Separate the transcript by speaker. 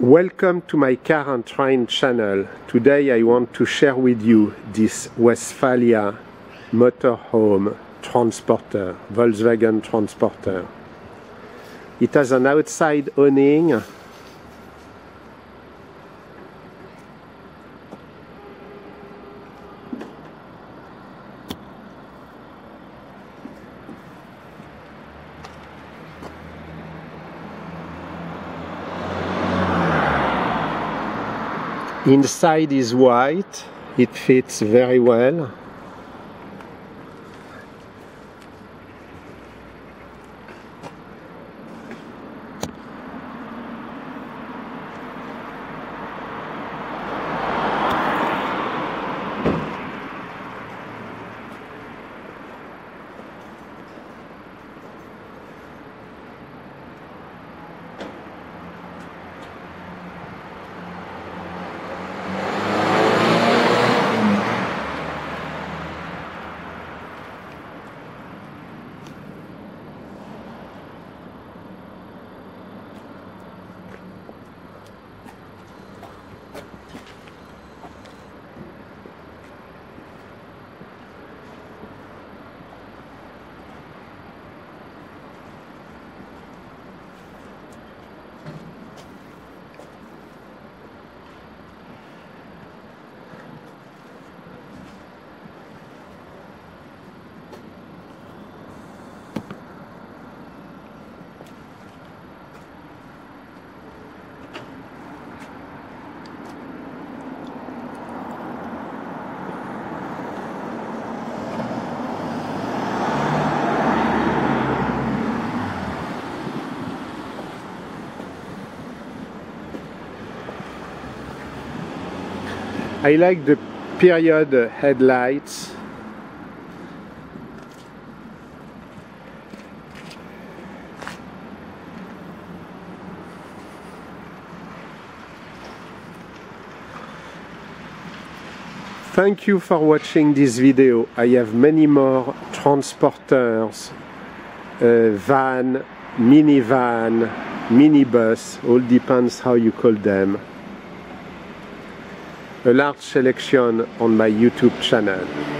Speaker 1: Welcome to my car and train channel. Today I want to share with you this Westfalia motorhome transporter, Volkswagen transporter. It has an outside awning Inside is white, it fits very well. I like the period headlights Thank you for watching this video. I have many more transporters, uh, van, minivan, minibus, all depends how you call them a large selection on my YouTube channel.